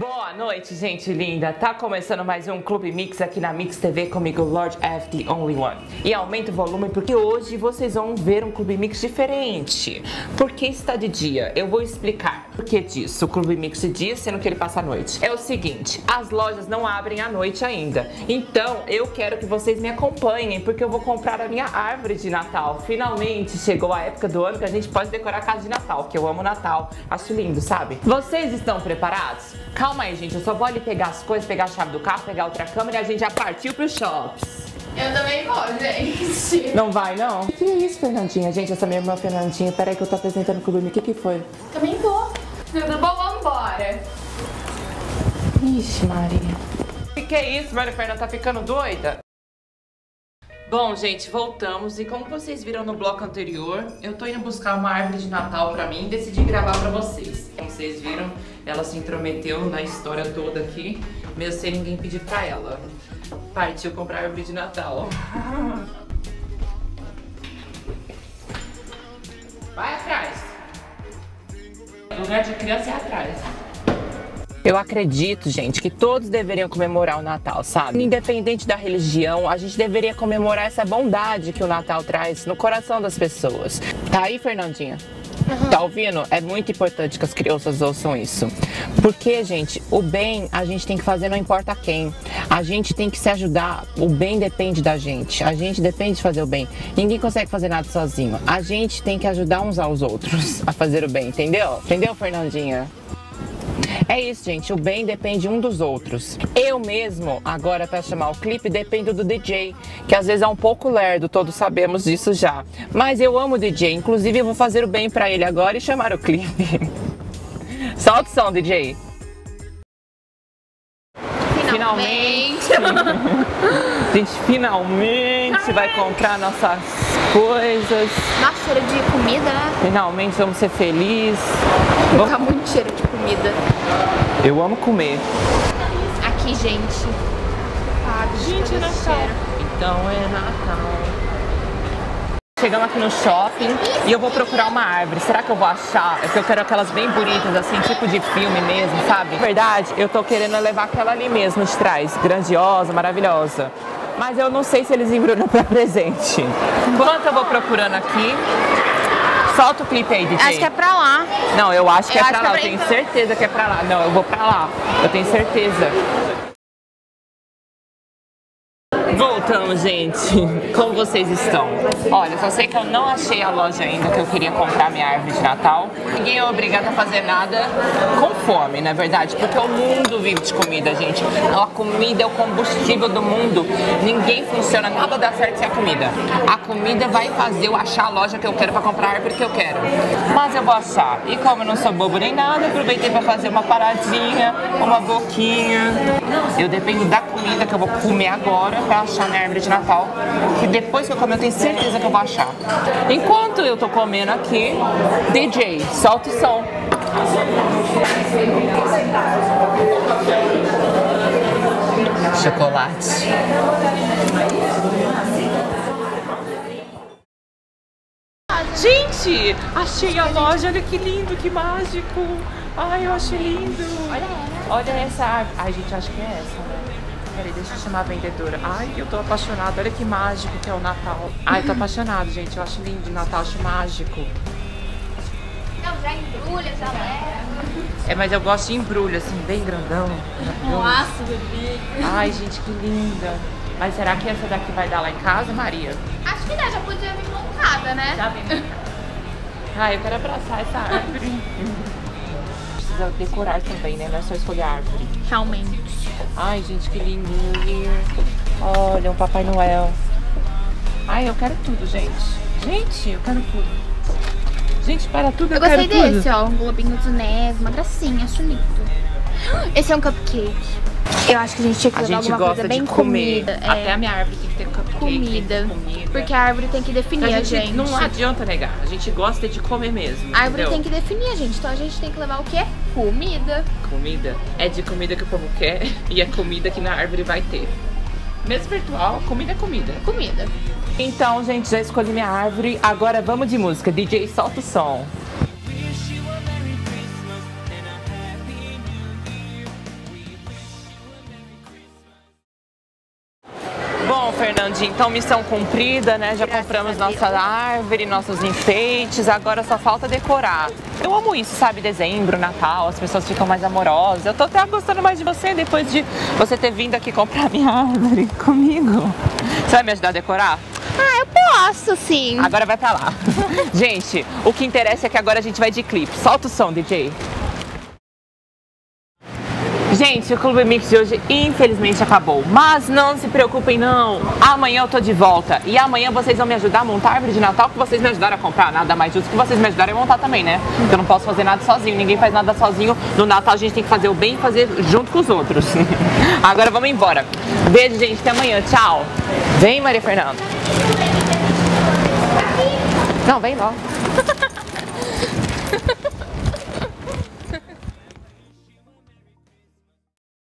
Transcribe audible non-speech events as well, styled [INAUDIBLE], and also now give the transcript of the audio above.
Boa noite, gente linda! Tá começando mais um Clube Mix aqui na Mix TV comigo, Lord F, the only one. E aumenta o volume porque hoje vocês vão ver um Clube Mix diferente. Porque está de dia? Eu vou explicar por que disso. O Clube Mix dia, sendo que ele passa a noite. É o seguinte, as lojas não abrem à noite ainda. Então, eu quero que vocês me acompanhem, porque eu vou comprar a minha árvore de Natal. Finalmente chegou a época do ano que a gente pode decorar a casa de Natal, que eu amo Natal. Acho lindo, sabe? Vocês estão preparados? Calma aí, gente. Eu só vou ali pegar as coisas, pegar a chave do carro, pegar outra câmera e a gente já partiu pro shops. Eu também vou, gente. Não vai, não? O que é isso, Fernandinha? Gente, essa minha irmã Fernandinha. Peraí que eu tô apresentando o clube. O que que foi? Também vou. Tudo bom? Vambora. Ixi, Maria. O que, que é isso, Maria Fernanda? Tá ficando doida? Bom, gente, voltamos e como vocês viram no bloco anterior, eu tô indo buscar uma árvore de Natal pra mim e decidi gravar pra vocês. Como vocês viram, ela se intrometeu na história toda aqui, mesmo sem ninguém pedir pra ela. Partiu comprar árvore de Natal. [LAUGHS] Lugar de criança é atrás. Eu acredito, gente, que todos deveriam comemorar o Natal, sabe? Independente da religião, a gente deveria comemorar essa bondade que o Natal traz no coração das pessoas. Tá aí, Fernandinha? Tá ouvindo? É muito importante que as crianças ouçam isso. Porque, gente, o bem a gente tem que fazer não importa quem. A gente tem que se ajudar. O bem depende da gente. A gente depende de fazer o bem. Ninguém consegue fazer nada sozinho. A gente tem que ajudar uns aos outros a fazer o bem, entendeu? Entendeu, Fernandinha? É isso, gente. O bem depende um dos outros. Eu mesmo, agora para chamar o clipe, dependo do DJ, que às vezes é um pouco lerdo, todos sabemos disso já. Mas eu amo o DJ, inclusive eu vou fazer o bem para ele agora e chamar o clipe. [LAUGHS] Solta o som, DJ. Finalmente. A gente finalmente vai comprar nossas coisas. Nossa, cheiro de comida, né? Finalmente vamos ser felizes. Tá muito cheiro de comida. Eu amo comer. Aqui, gente. De Gente, é Natal. Então é Natal. Chegamos aqui no shopping e eu vou procurar uma árvore. Será que eu vou achar? É que eu quero aquelas bem bonitas, assim, tipo de filme mesmo, sabe? Na verdade, eu tô querendo levar aquela ali mesmo de trás, grandiosa, maravilhosa. Mas eu não sei se eles embrulham pra [LAUGHS] presente. Enquanto eu vou procurando aqui, solta o clipe aí, DJ. Acho que é pra lá. Não, eu acho que Eu é acho pra que é lá, eu pra tenho ir. certeza que é pra lá. Não, eu vou pra lá. Eu tenho certeza. Voltamos, gente. [LAUGHS] Como vocês estão? Olha, só sei que eu não achei a loja ainda que eu queria comprar minha árvore de Natal. Ninguém é obrigado a fazer nada com fome, na verdade, porque o mundo vive de comida, gente. A comida é o combustível do mundo. Ninguém funciona, nada dá certo sem a comida. A comida vai fazer eu achar a loja que eu quero pra comprar a árvore que eu quero. Mas eu vou achar. E como eu não sou bobo nem nada, aproveitei pra fazer uma paradinha, uma boquinha. Eu dependo da comida que eu vou comer agora pra achar minha árvore de Natal. E depois que eu comer, eu tenho certeza que eu vou achar. Enquanto eu tô comendo aqui, DJ, solta o som. Chocolate. Gente, achei a loja, olha que lindo, que mágico. Ai, eu achei lindo. Olha essa árvore. Ai, gente, acho que é essa, né? Peraí, deixa eu chamar a vendedora. Ai, eu tô apaixonada. Olha que mágico que é o Natal. Ai, tô apaixonado, gente. Eu acho lindo o Natal, acho mágico. Não, já embrulha, já leva. É, mas eu gosto de embrulho, assim, bem grandão. Nossa, bebê. Ai, gente, que linda. Mas será que essa daqui vai dar lá em casa, Maria? Acho que dá, já podia vir montada, né? Já vem. Ah, eu quero abraçar essa árvore. [LAUGHS] Precisa decorar também, né? Não é só escolher a árvore. Realmente. Ai, gente, que lindo. Olha, um Papai Noel. Ai, eu quero tudo, gente. Gente, eu quero tudo. Gente, para tudo, eu, Eu gostei quero desse, tudo. ó. Um globinho de neve, uma gracinha, acho lindo. [GASPS] Esse é um cupcake. Eu acho que a gente tinha que A levar gente alguma gosta coisa bem de comer. comida. Até é, a minha árvore tem que ter comida. Porque a árvore tem que definir a a gente, gente. não adianta negar. A gente gosta de comer mesmo. A árvore entendeu? tem que definir a gente, então a gente tem que levar o quê? Comida. Comida é de comida que o povo quer e é comida que na árvore vai ter. Mesmo virtual, comida é comida. Comida. Então, gente, já escolhi minha árvore. Agora vamos de música. DJ, solta o som. Fernandinho, então missão cumprida, né? Já Graças compramos nossa árvore, nossos enfeites, agora só falta decorar. Eu amo isso, sabe? Dezembro, Natal, as pessoas ficam mais amorosas. Eu tô até gostando mais de você depois de você ter vindo aqui comprar minha árvore [LAUGHS] comigo. Você vai me ajudar a decorar? Ah, eu posso sim. Agora vai pra lá. [LAUGHS] gente, o que interessa é que agora a gente vai de clipe. Solta o som, DJ. Gente, o Clube Mix de hoje infelizmente acabou. Mas não se preocupem não. Amanhã eu tô de volta. E amanhã vocês vão me ajudar a montar a árvore de Natal que vocês me ajudaram a comprar. Nada mais justo que vocês me ajudarem a montar também, né? Eu não posso fazer nada sozinho. Ninguém faz nada sozinho. No Natal a gente tem que fazer o bem e fazer junto com os outros. [LAUGHS] Agora vamos embora. Beijo, gente. Até amanhã. Tchau. Vem, Maria Fernanda. Não, vem logo. [LAUGHS]